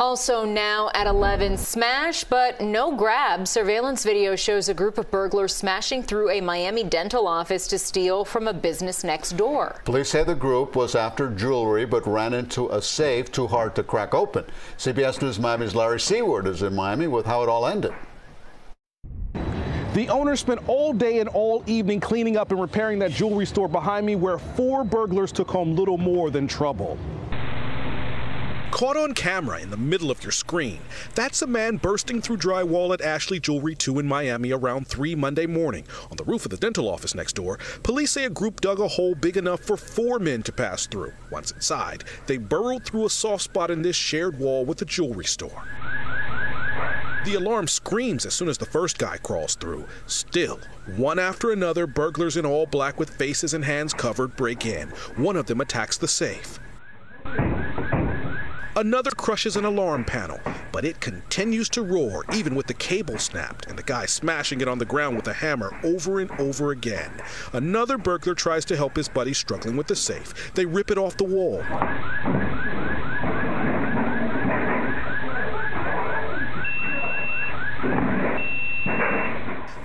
Also now at 11, smash but no grab. Surveillance video shows a group of burglars smashing through a Miami dental office to steal from a business next door. Police say the group was after jewelry but ran into a safe too hard to crack open. CBS News Miami's Larry Seward is in Miami with how it all ended. The owner spent all day and all evening cleaning up and repairing that jewelry store behind me where four burglars took home little more than trouble. Caught on camera in the middle of your screen, that's a man bursting through drywall at Ashley Jewelry 2 in Miami around 3 Monday morning. On the roof of the dental office next door, police say a group dug a hole big enough for four men to pass through. Once inside, they burrowed through a soft spot in this shared wall with the jewelry store. The alarm screams as soon as the first guy crawls through. Still, one after another, burglars in all black with faces and hands covered break in. One of them attacks the safe. Another crushes an alarm panel, but it continues to roar even with the cable snapped and the guy smashing it on the ground with a hammer over and over again. Another burglar tries to help his buddy struggling with the safe. They rip it off the wall.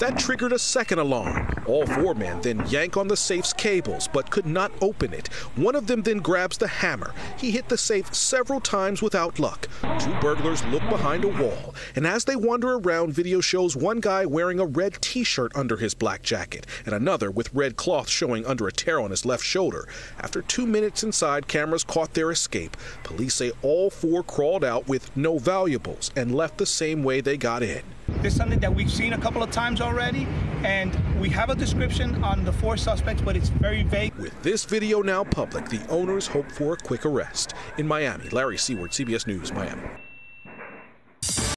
That triggered a second alarm. All four men then yank on the safe's cables but could not open it. One of them then grabs the hammer. He hit the safe several times without luck. Two burglars look behind a wall, and as they wander around, video shows one guy wearing a red t shirt under his black jacket, and another with red cloth showing under a tear on his left shoulder. After two minutes inside, cameras caught their escape. Police say all four crawled out with no valuables and left the same way they got in. This is something that we've seen a couple of times already, and we have a description on the four suspects, but it's very vague. With this video now public, the owners hope for a quick arrest. In Miami, Larry Seward, CBS News, Miami.